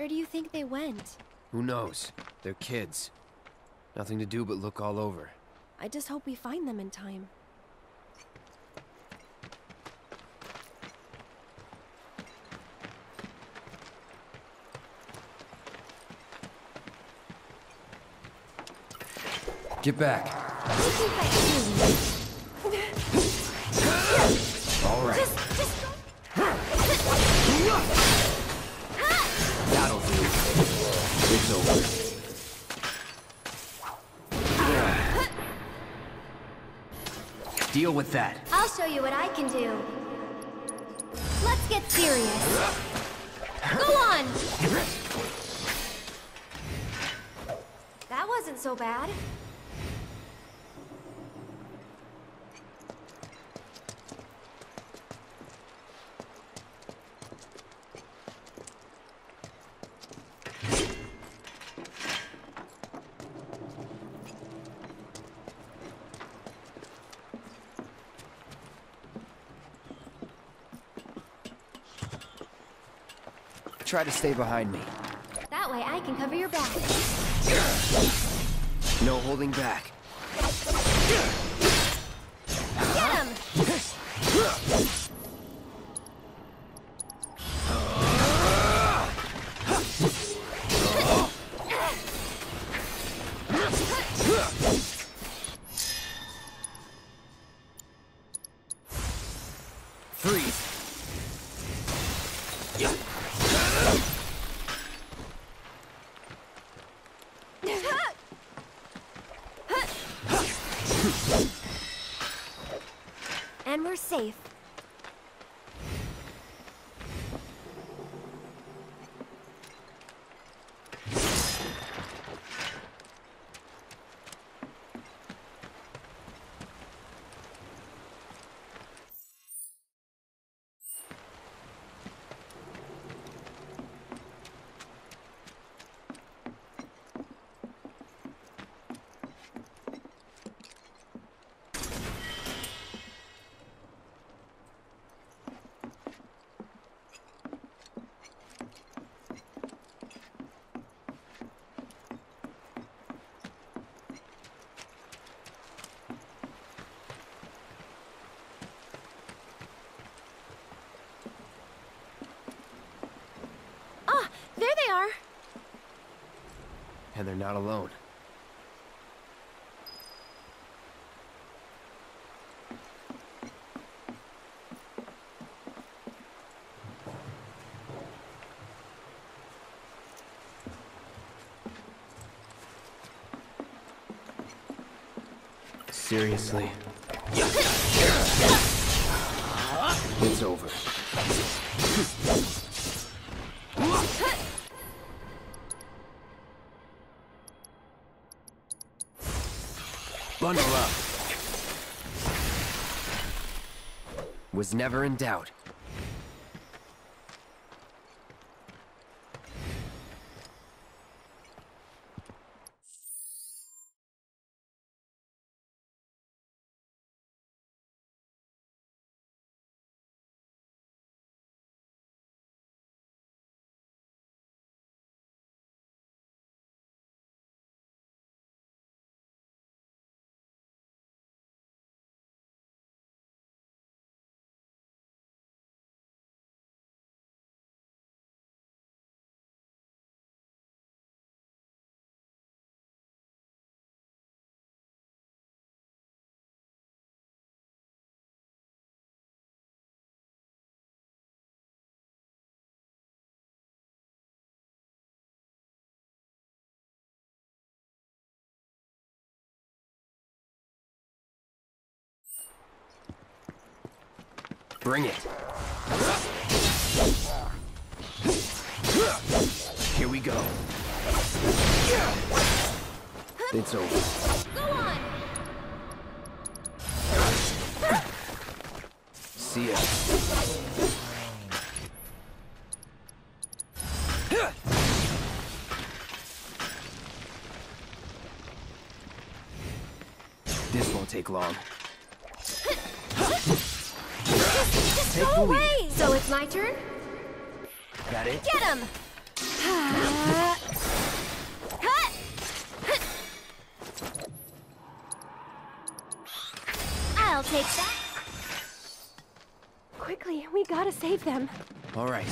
Where do you think they went? Who knows? They're kids. Nothing to do but look all over. I just hope we find them in time. Get back. All right. That'll It's over. Deal with that. I'll show you what I can do. Let's get serious. Go on! That wasn't so bad. Try to stay behind me. That way I can cover your back. No holding back. Get him! Freeze. And we're safe. Ah, there they are. And they're not alone. Seriously. It's over. Was never in doubt. Bring it. Here we go. It's over. Go on! See ya. This won't take long. Take go the lead. So it's my turn? Got it? Get him! I'll take that. Quickly, we gotta save them. All right.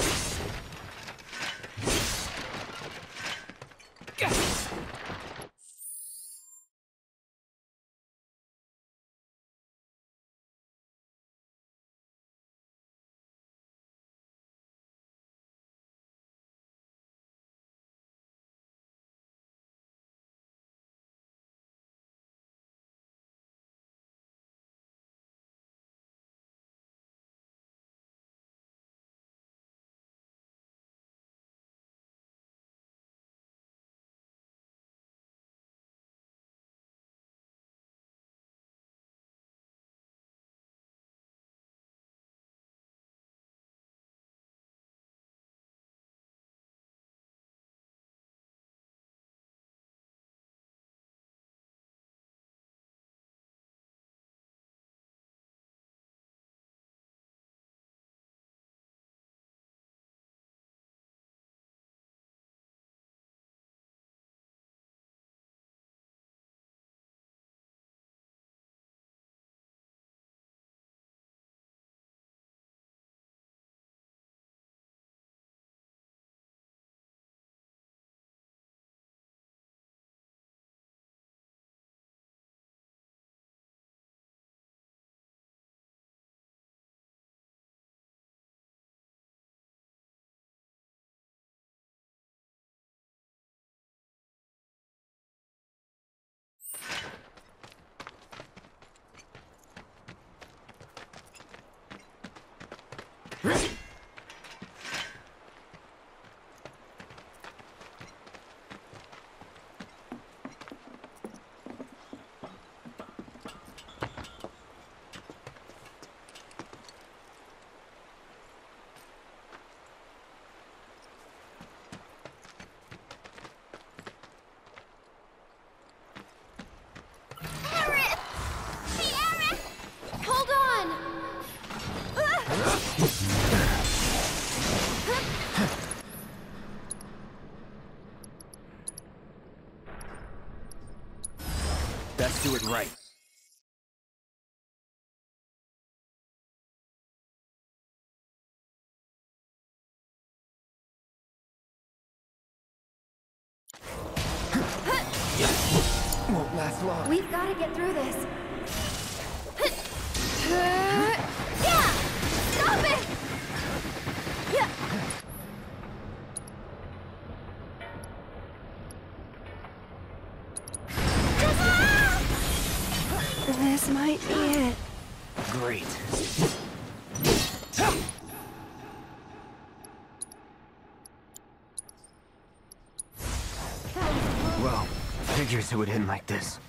Aerith! Hey, Aerith! Hold on! Best do it right. Figures it would end like this.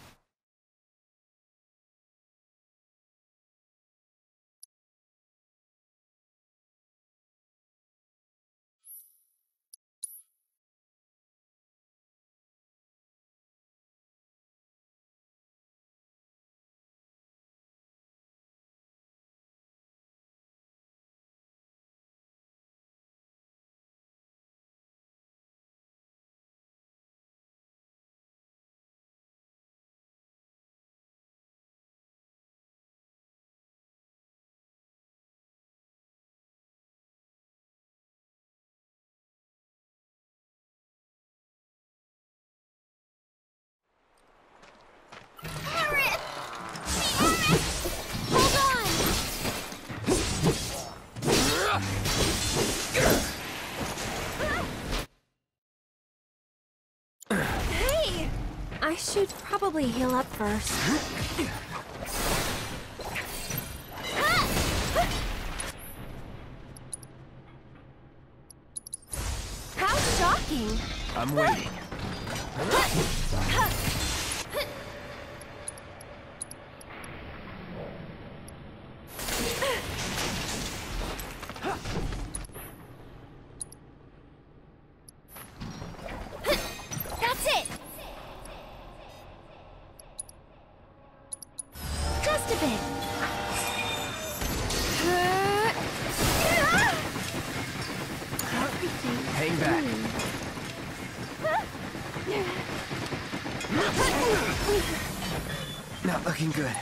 Should probably heal up first. How shocking! I'm waiting. Hang back. Not looking good.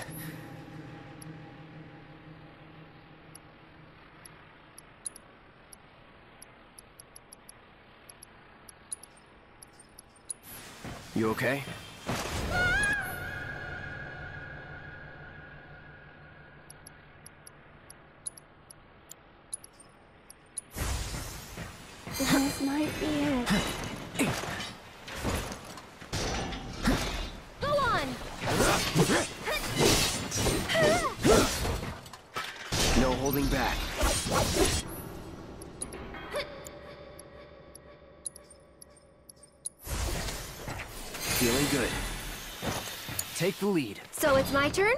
You okay? Take the lead. So it's my turn?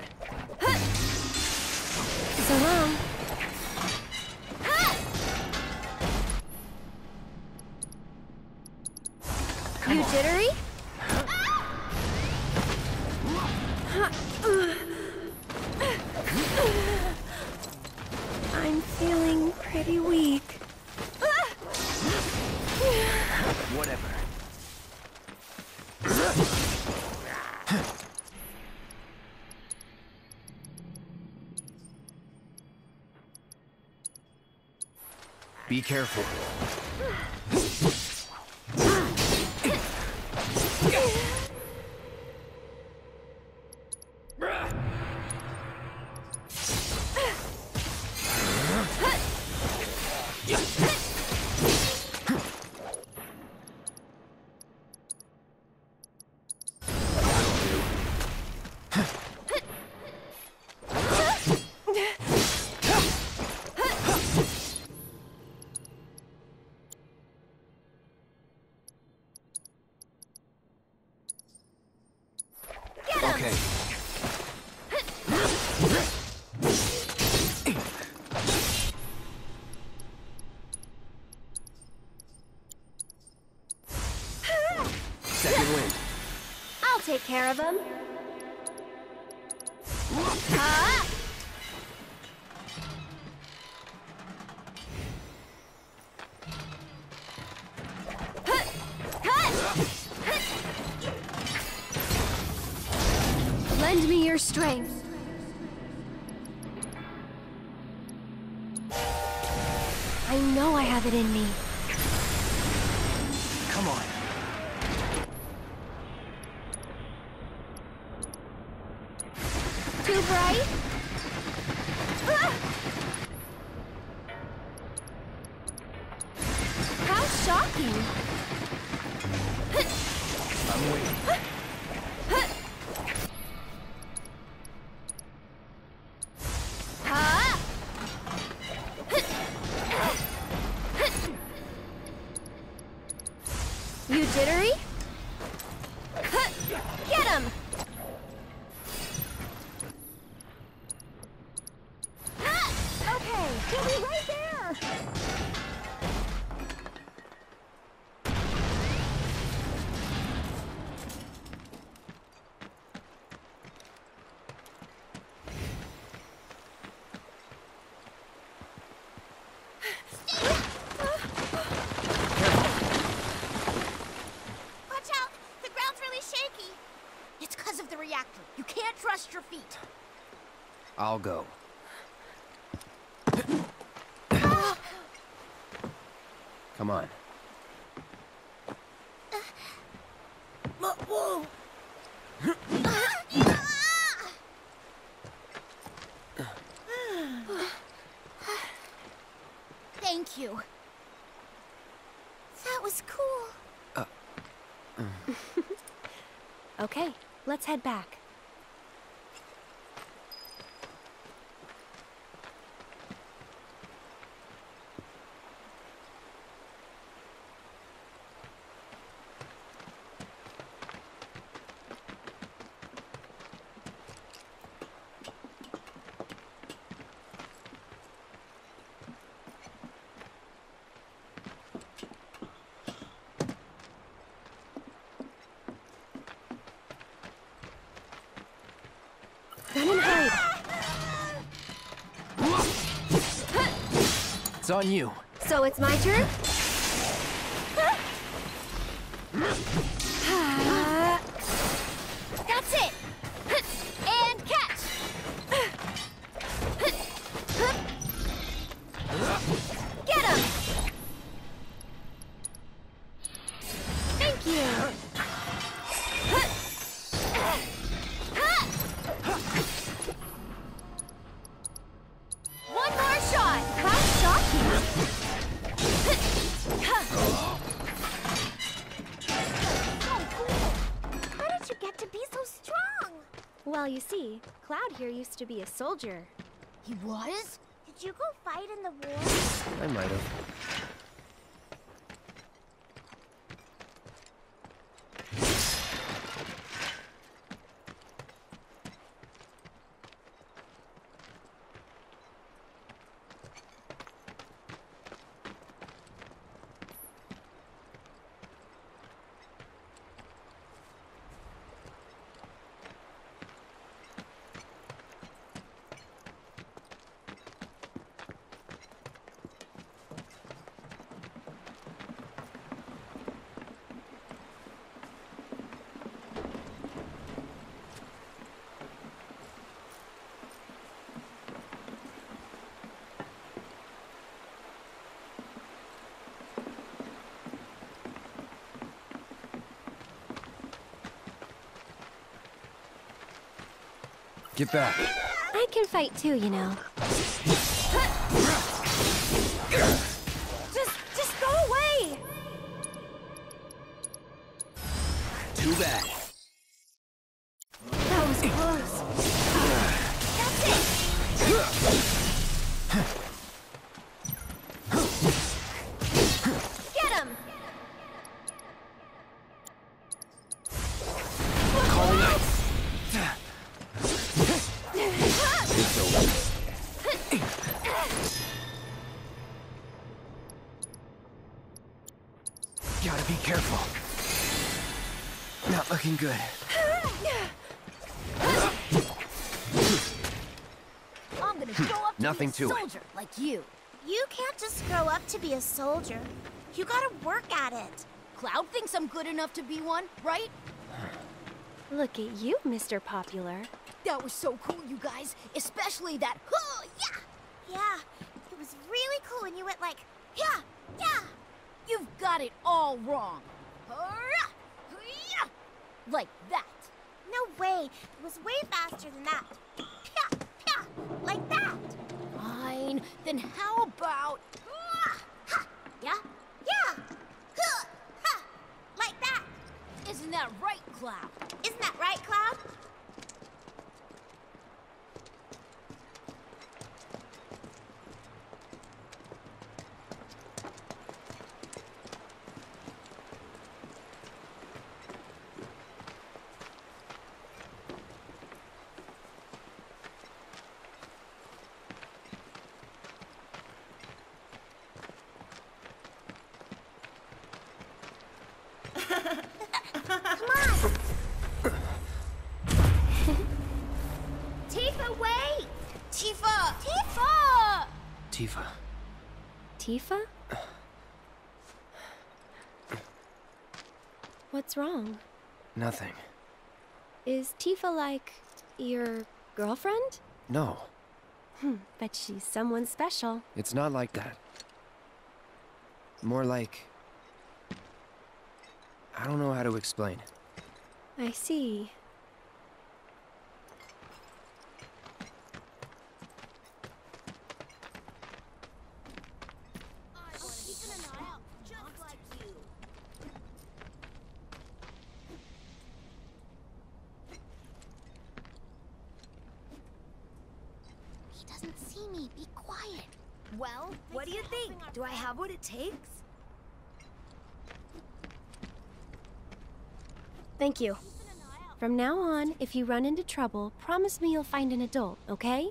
So long. Be careful. Strength. I know I have it in me. Come on. Too bright? Feet. I'll go. Come on. Thank you. That was cool. Uh. Okay, let's head back. Run and hide. It's on you. So it's my turn? Cloud here used to be a soldier. He was? Did you go fight in the war? I might have. Get back. I can fight too, you know. Just, just go away! Too bad. That was close. Get him! Good. I'm gonna grow up to Nothing be a to it. soldier like you. You can't just grow up to be a soldier. You gotta work at it. Cloud thinks I'm good enough to be one, right? Look at you, Mr. Popular. That was so cool, you guys. Especially that, huh, yeah! Yeah, it was really cool when you went like, yeah, yeah. You've got it all wrong. Hurrah! Like that. No way. It was way faster than that. Pya, pya, like that. Fine. Then how about... Ah, yeah, yeah. Like that. Isn't that right, Cloud? Isn't that right, Cloud? Tifa, wait! Tifa! Tifa! Tifa. Tifa? What's wrong? Nothing. Is Tifa like your girlfriend? No, Hmm, but she's someone special. it's not like that. More like. I don't know how to explain. I see. Just like you. He doesn't see me. Be quiet. Well, what do you think? Do I have what it takes? Thank you. From now on, if you run into trouble, promise me you'll find an adult, okay?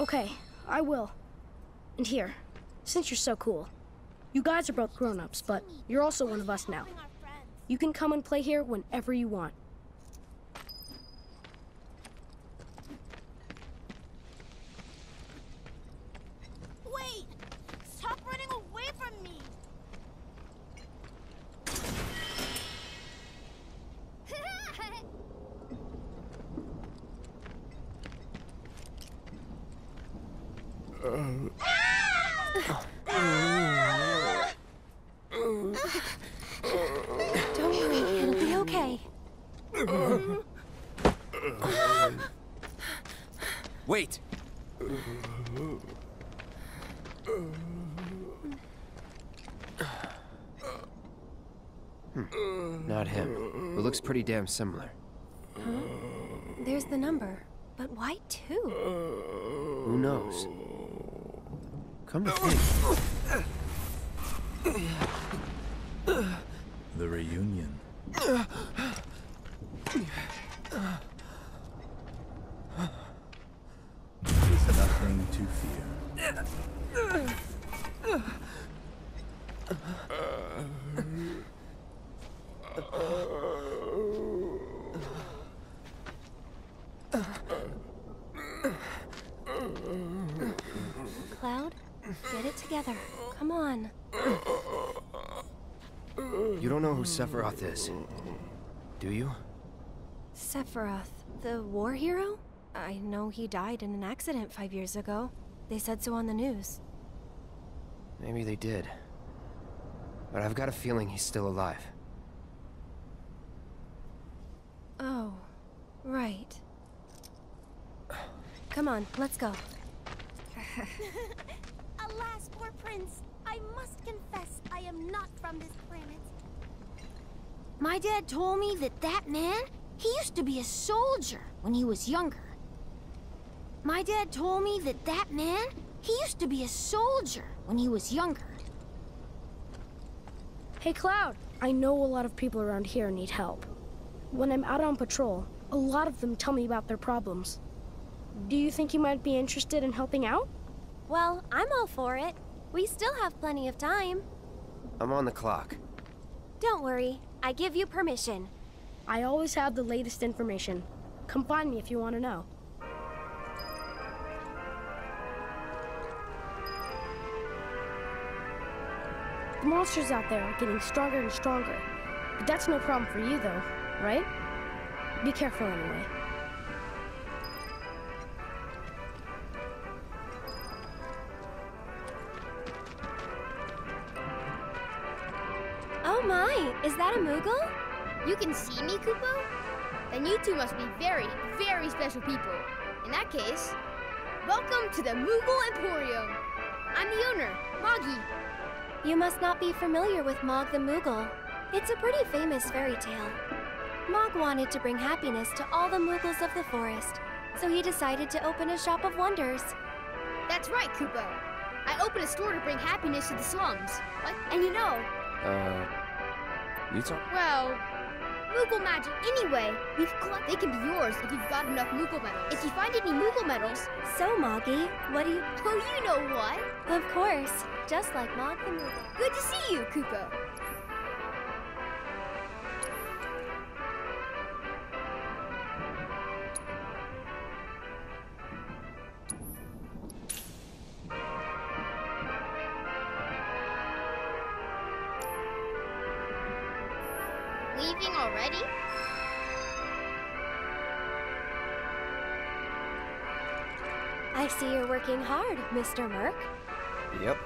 Okay, I will. And here, since you're so cool, you guys are both grown ups, but you're also one of us now. You can come and play here whenever you want. Wait! Stop running away from me! Don't worry, it'll be okay. Wait! Hmm. Not him. But looks pretty damn similar. There's the number. But why two? Who knows? Come to think, The reunion. Is nothing to fear. Cloud, get it together. Come on. you don't know who Sephiroth is, do you? Sephiroth, the war hero? I know he died in an accident five years ago. They said so on the news. Maybe they did. But I've got a feeling he's still alive. Oh, right. Come on, let's go. Alas, poor prince. I must confess, I am not from this planet. My dad told me that that man, he used to be a soldier when he was younger. My dad told me that that man, he used to be a soldier when he was younger. Hey, Cloud. I know a lot of people around here need help. When I'm out on patrol, a lot of them tell me about their problems. Do you think you might be interested in helping out? Well, I'm all for it. We still have plenty of time. I'm on the clock. Don't worry, I give you permission. I always have the latest information. Come find me if you want to know. The monsters out there are getting stronger and stronger. But that's no problem for you, though, right? Be careful anyway. Is that a Moogle? You can see me, Kupo? Then you two must be very, very special people. In that case, welcome to the Moogle Emporium. I'm the owner, Moggy. You must not be familiar with Mog the Moogle. It's a pretty famous fairy tale. Mog wanted to bring happiness to all the Moogles of the forest, so he decided to open a shop of wonders. That's right, Kupo. I opened a store to bring happiness to the slums. What? And you know, Uh, you talk? well, Moogle magic anyway. You can collect. They can be yours if you've got enough Moogle medals. If you find any Moogle medals, So, Moggy, what do you. oh, you know what? Of course, just like Mog the Moogle. Good to see you, Kupo. Mr. Merc. Yep.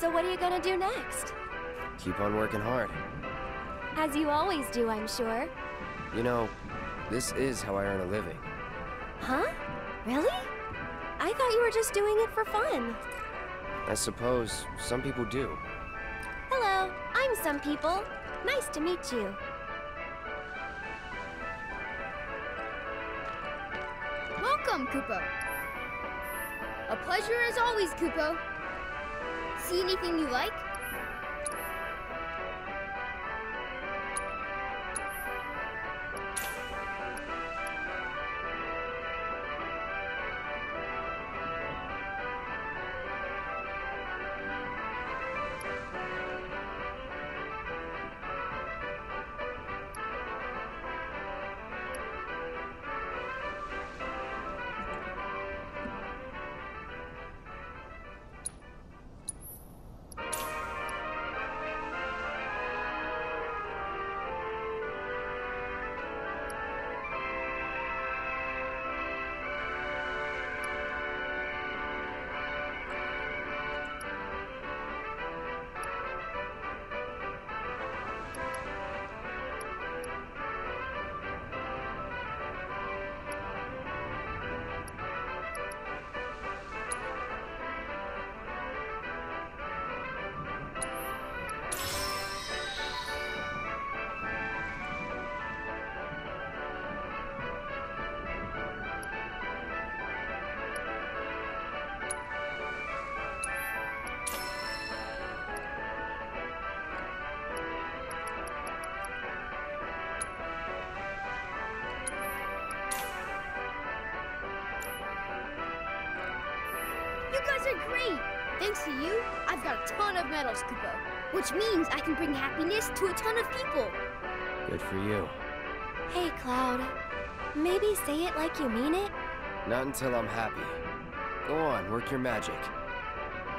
So, what are you gonna do next? Keep on working hard. As you always do, I'm sure. You know, this is how I earn a living. Huh? Really? I thought you were just doing it for fun. I suppose some people do. Hello, I'm some people. Nice to meet you. Welcome, Kupo. A pleasure as always, Kupo. See anything you like? Great! Thanks to you, I've got a ton of medals, Kupo. Which means I can bring happiness to a ton of people. Good for you. Hey, Cloud. Maybe say it like you mean it? Not until I'm happy. Go on, work your magic.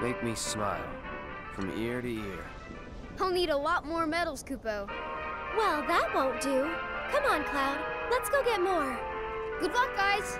Make me smile. From ear to ear. I'll need a lot more medals, Kupo. Well, that won't do. Come on, Cloud. Let's go get more. Good luck, guys!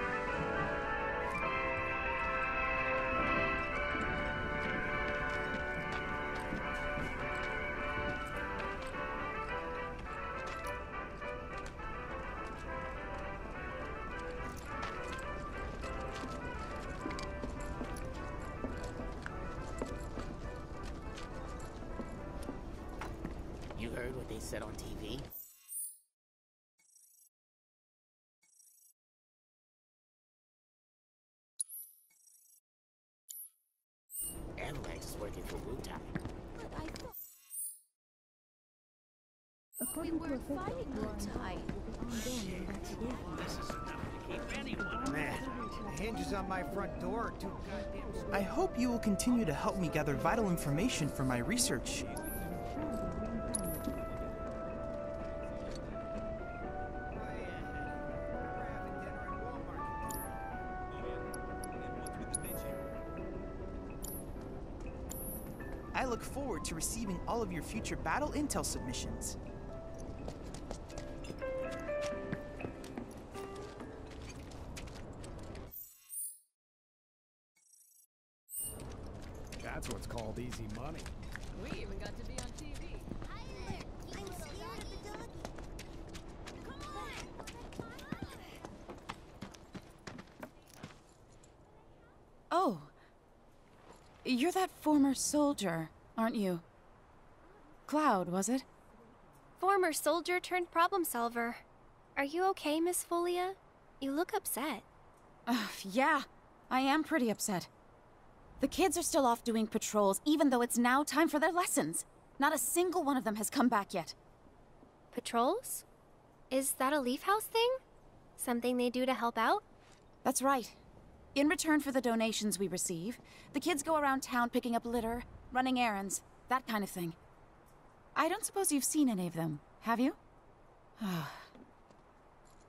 Avalanche is working for Wutai. Man, the hinges on my front door are too goddamn I hope you will continue to help me gather vital information for my research. To receiving all of your future battle intel submissions. That's what's called easy money. We even got to be on TV. I'm scared of the doggy. Come on! Oh. You're that former soldier, aren't you? Cloud, was it? Former soldier turned problem solver. Are you okay, Miss Folia? You look upset. Uh, yeah, I am pretty upset. The kids are still off doing patrols, even though it's now time for their lessons. Not a single one of them has come back yet. Patrols? Is that a Leaf House thing? Something they do to help out? That's right. In return for the donations we receive, the kids go around town picking up litter, running errands, that kind of thing. I don't suppose you've seen any of them, have you?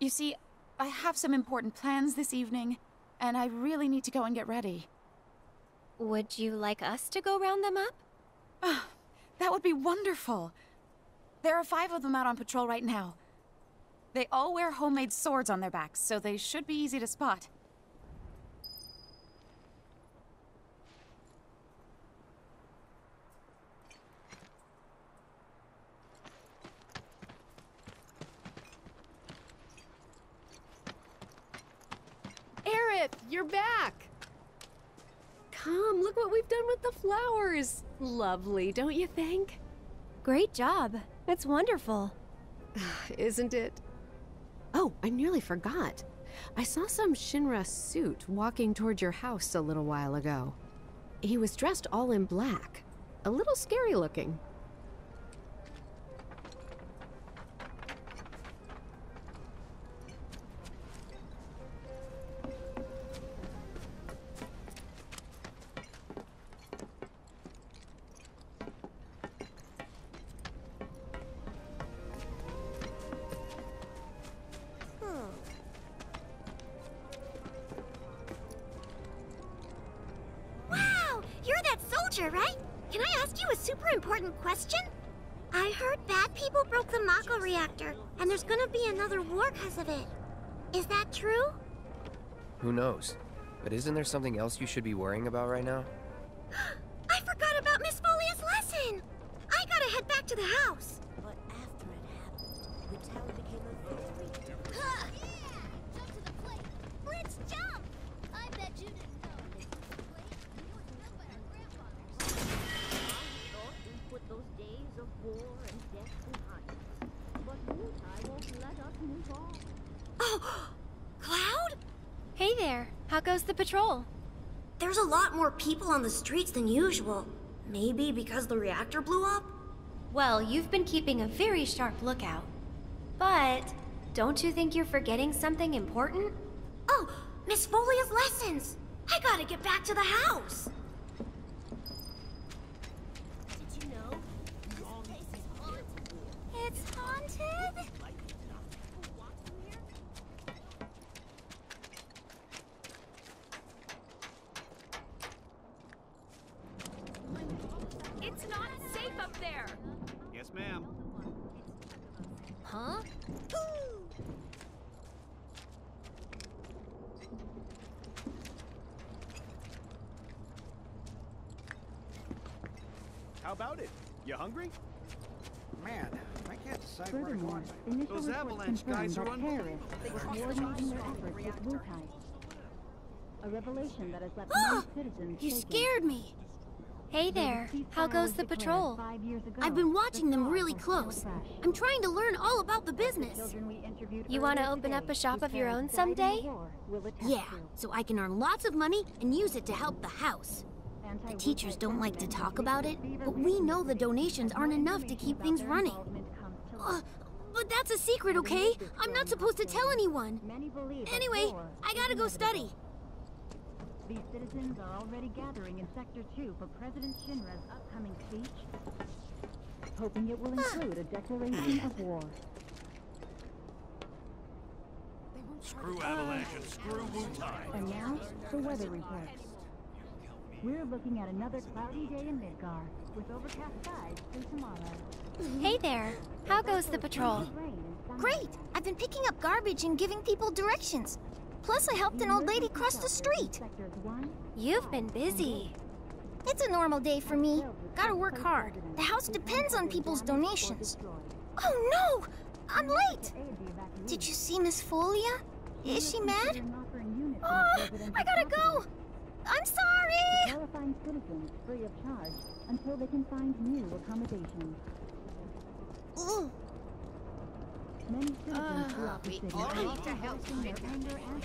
you see, I have some important plans this evening, and I really need to go and get ready. Would you like us to go round them up? Ah, that would be wonderful. There are five of them out on patrol right now. They all wear homemade swords on their backs, so they should be easy to spot. Aerith, you're back! Come, look what we've done with the flowers. Lovely, don't you think? Great job. It's wonderful. Isn't it? Oh, I nearly forgot. I saw some Shinra suit walking toward your house a little while ago. He was dressed all in black. A little scary looking. Soldier, right? Can I ask you a super important question? I heard bad people broke the Mako reactor, and there's gonna be another war because of it. Is that true? Who knows? But isn't there something else you should be worrying about right now? I forgot about Miss Folia's lesson! I gotta head back to the house. But after it happened, the town became a very Huh. Jump to the plate. Let's jump! I bet you didn't know this plate. It was built by our grandfathers. thought we put those days of war and death behind us. But Wutai won't let us move on. Oh, Cloud? Hey there. How goes the patrol? There's a lot more people on the streets than usual. Maybe because the reactor blew up? Well, you've been keeping a very sharp lookout. But don't you think you're forgetting something important? Oh, Miss Folia's lessons! I gotta get back to the house. Did you know? It's haunted? It's not safe up there! Yes, ma'am. Huh? How about it? You hungry? Man, I can't decide where to go. Furthermore, on initial Those reports avalanche confirm guys that are unbelievable. terrorists were coordinating their efforts with Wutai. A revelation that has left many citizens You shaken. scared me. Hey there, how goes the patrol? Five years ago, I've been watching them really close. I'm trying to learn all about the business. Children we interviewed You want to open up a shop of your own parents died in the someday? war will attest Yeah, so I can earn lots of money and use it to help the house. The teachers don't like to talk about it, but we know the donations aren't enough to keep things running. Uh, but that's a secret, okay? I'm not supposed to tell anyone. Anyway, I gotta go study. These citizens are already gathering in Sector 2 for President Shinra's upcoming speech, hoping it will include a declaration of war. Screw Avalanche and screw Wutai. And now, the weather report. We're looking at another cloudy day in Midgar, with overcast skies through tomorrow. Hey there, how goes the patrol? Great! I've been picking up garbage and giving people directions. Plus, I helped an old lady cross the street. You've been busy. It's a normal day for me. Gotta work hard. The house depends on people's donations. Oh no! I'm late! Did you see Miss Folia? Is she mad? Oh, I gotta go! I'm sorry! Qualifying citizens free of charge until they can find new accommodations. Ooh. Many ah, citizens throughout the we city all are need to help their anger and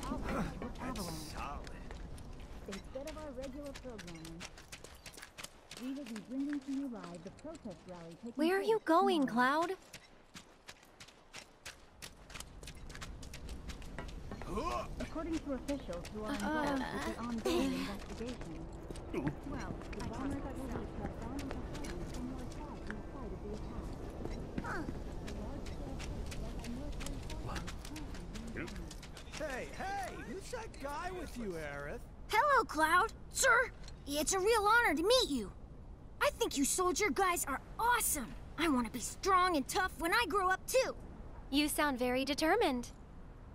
Avalanche. Solid. Instead of our regular programming, we will be bringing to you live the protest rally taking Where are you going, tomorrow. Cloud? According to officials who are uh-uh. involved with the ongoing investigation, well, the bombers are believed to have gone into hiding somewhere far from the site of the attack. Hey, hey! Who's that guy with you, Aerith? Hello, Cloud. Sir, it's a real honor to meet you. I think you soldier guys are awesome. I want to be strong and tough when I grow up, too. You sound very determined.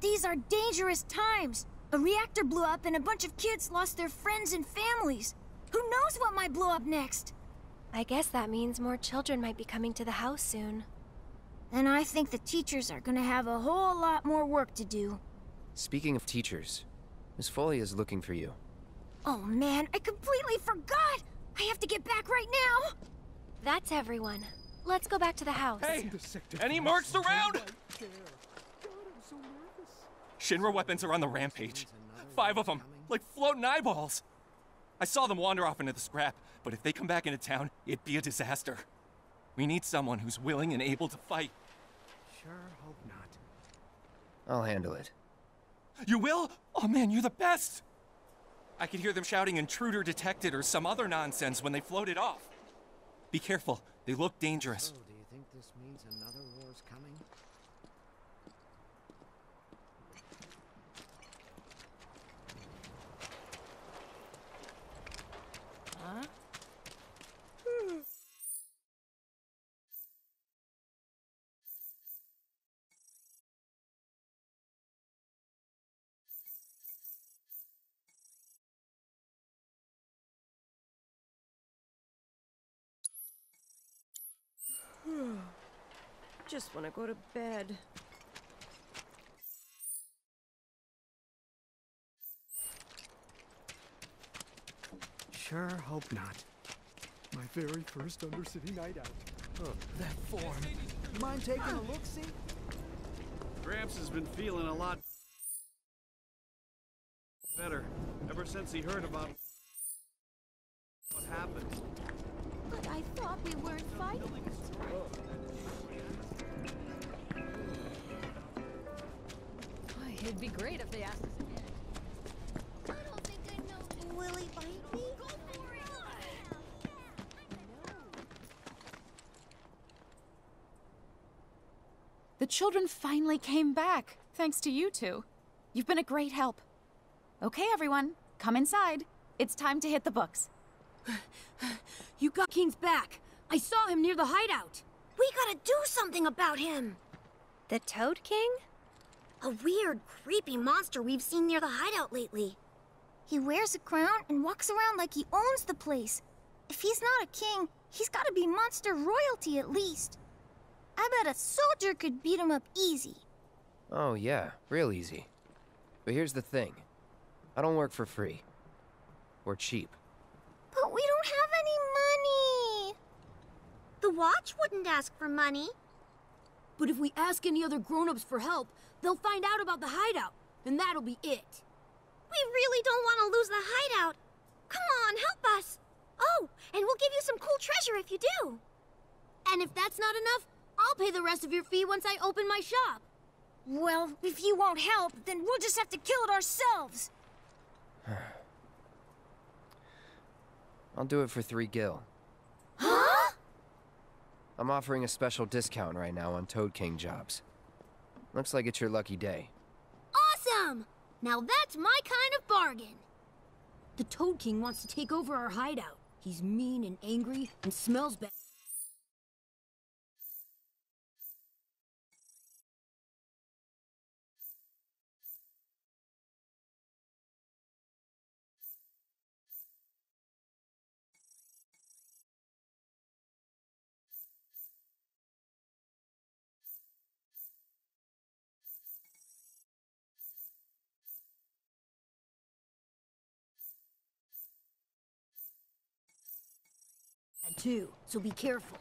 These are dangerous times. A reactor blew up and a bunch of kids lost their friends and families. Who knows what might blow up next? I guess that means more children might be coming to the house soon. And I think the teachers are gonna have a whole lot more work to do. Speaking of teachers, Miss Folia is looking for you. Oh man, I completely forgot! I have to get back right now! That's everyone. Let's go back to the house. Hey! Any marks around? Shinra weapons are on the rampage. Five of them, like floating eyeballs. I saw them wander off into the scrap, but if they come back into town, it'd be a disaster. We need someone who's willing and able to fight. Sure hope not. I'll handle it. You will? Oh man, you're the best! I could hear them shouting intruder detected or some other nonsense when they floated off. Be careful, they look dangerous. So, do you think this means another war's coming? Huh? Hmm. Just want to go to bed. Sure hope not. My very first Undercity night out. Oh, that form. You mind taking a look-see? Gramps has been feeling a lot better ever since he heard about what happened. But I thought we weren't fighting. Boy, it'd be great if they asked us again. I don't think I know children finally came back, thanks to you two. You've been a great help. Okay, everyone, come inside. It's time to hit the books. You got King's back. I saw him near the hideout. We gotta do something about him. The Toad King? A weird, creepy monster we've seen near the hideout lately. He wears a crown and walks around like he owns the place. If he's not a king, he's gotta be monster royalty at least. I bet a soldier could beat him up easy. Oh, yeah, real easy. But here's the thing I don't work for free. Or cheap. But we don't have any money. The watch wouldn't ask for money. But if we ask any other grown-ups for help, they'll find out about the hideout, and that'll be it. We really don't want to lose the hideout. Come on, help us. Oh, and we'll give you some cool treasure if you do. And if that's not enough, I'll pay the rest of your fee once I open my shop. Well, if you won't help, then we'll just have to kill it ourselves. I'll do it for three gil. Huh? I'm offering a special discount right now on Toad King jobs. Looks like it's your lucky day. Awesome! Now that's my kind of bargain. The Toad King wants to take over our hideout. He's mean and angry and smells bad. Too, so be careful.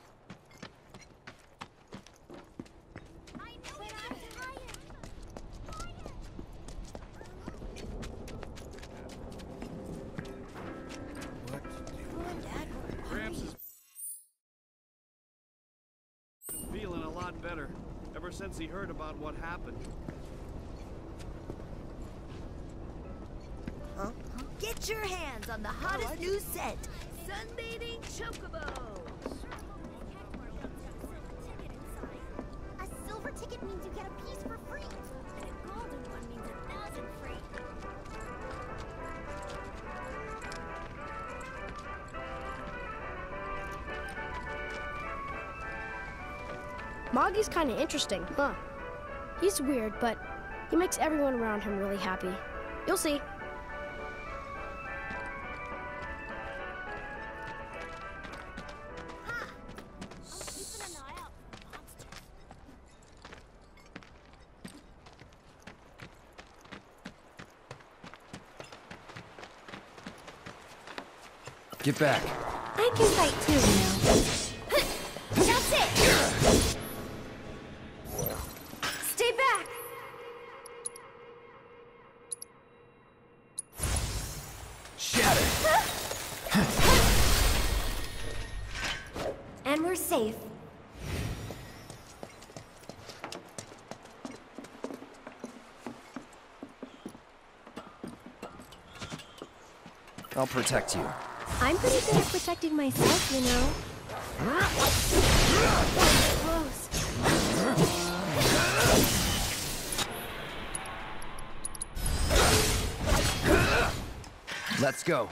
Feeling a lot better ever since he heard about what happened. Huh? Get your hands on the hottest new scent, Sunbathing Chocobo! A silver ticket means you get a piece for free. And a golden one means a dozen free. Moggy's kind of interesting, huh? He's weird, but he makes everyone around him really happy. You'll see. Get back. I can fight too, you know. That's it! Stay back! Shatter! And we're safe. I'll protect you. I'm pretty good at protecting myself, you know. Close. Let's go.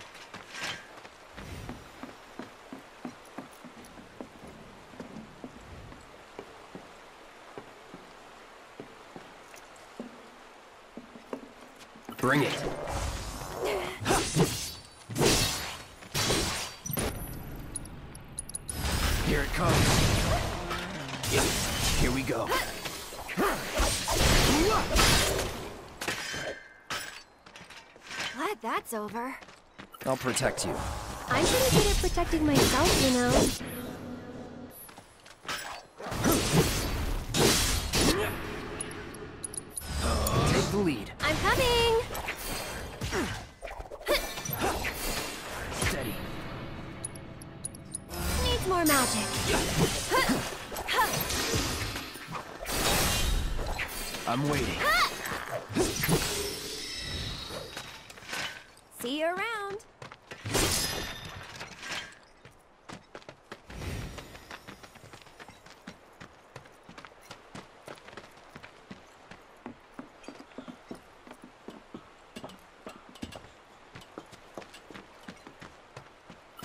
Bring it. I'll protect you. I'm pretty good at protecting myself, you know.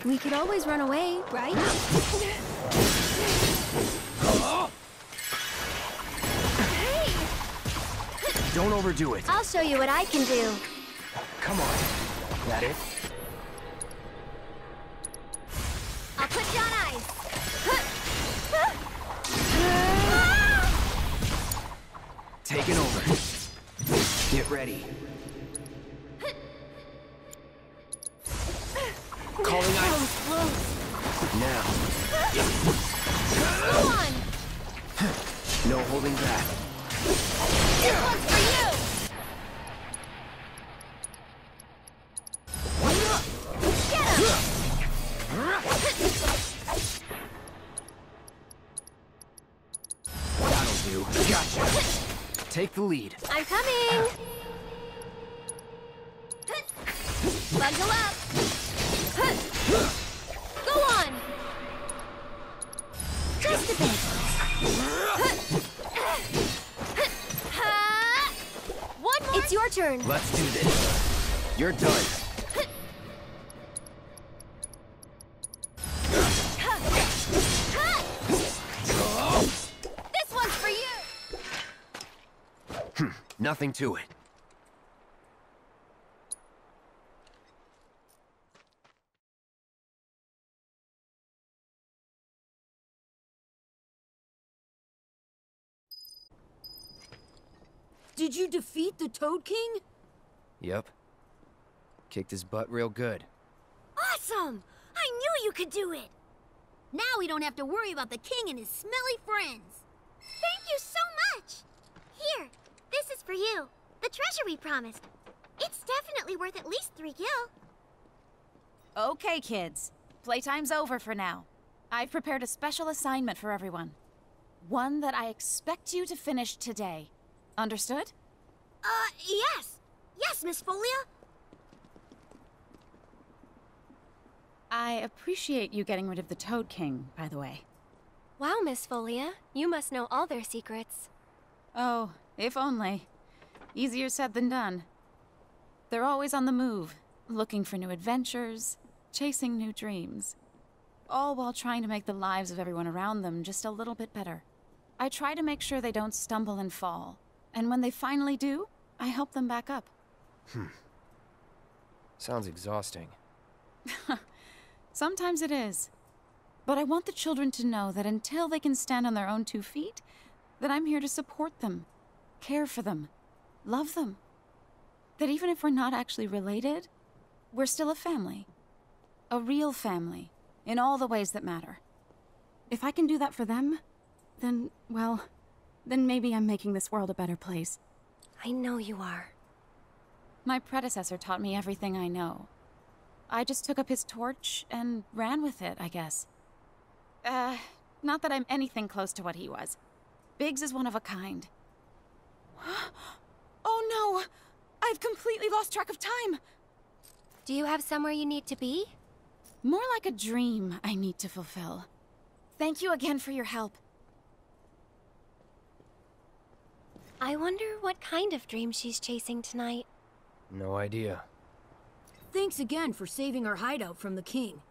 We could always run away, right? Don't overdo it. I'll show you what I can do. Come on. That it? Nothing to it. Did you defeat the Toad King? Yep. Kicked his butt real good. Awesome! I knew you could do it! Now we don't have to worry about the king and his smelly friends. Thank you so much! Here, this is for you. The treasure we promised. It's definitely worth at least three gil. Okay, kids. Playtime's over for now. I've prepared a special assignment for everyone. One that I expect you to finish today. Understood? Uh, yes. Yes, Miss Folia. I appreciate you getting rid of the Toad King, by the way. Wow, Miss Folia. You must know all their secrets. Oh, if only. Easier said than done. They're always on the move, looking for new adventures, chasing new dreams. All while trying to make the lives of everyone around them just a little bit better. I try to make sure they don't stumble and fall, and when they finally do, I help them back up. Hmm. Sounds exhausting. Sometimes it is. But I want the children to know that until they can stand on their own two feet, that I'm here to support them, care for them, love them. That even if we're not actually related, we're still a family. A real family, in all the ways that matter. If I can do that for them, then, well, then maybe I'm making this world a better place. I know you are. My predecessor taught me everything I know. I just took up his torch and ran with it, I guess. Uh, not that I'm anything close to what he was. Biggs is one of a kind. oh no! I've completely lost track of time! Do you have somewhere you need to be? More like a dream I need to fulfill. Thank you again for your help. I wonder what kind of dream she's chasing tonight. No idea. Thanks again for saving our hideout from the king.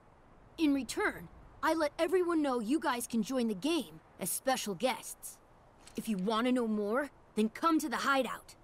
In return, I let everyone know you guys can join the game as special guests. If you want to know more, then come to the hideout.